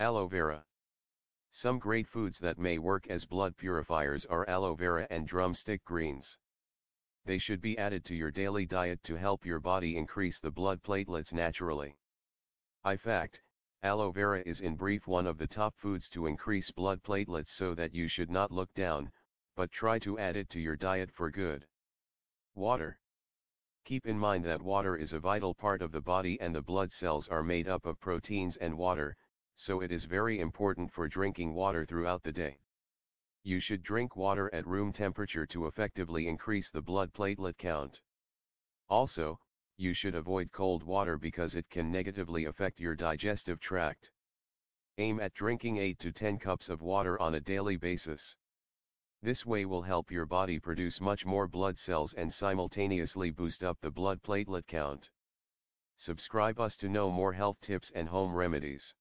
Aloe vera. Some great foods that may work as blood purifiers are aloe vera and drumstick greens. They should be added to your daily diet to help your body increase the blood platelets naturally. I fact, aloe vera is in brief one of the top foods to increase blood platelets so that you should not look down, but try to add it to your diet for good. Water. Keep in mind that water is a vital part of the body and the blood cells are made up of proteins and water, so it is very important for drinking water throughout the day. You should drink water at room temperature to effectively increase the blood platelet count. Also, you should avoid cold water because it can negatively affect your digestive tract. Aim at drinking 8 to 10 cups of water on a daily basis. This way will help your body produce much more blood cells and simultaneously boost up the blood platelet count. Subscribe us to know more health tips and home remedies.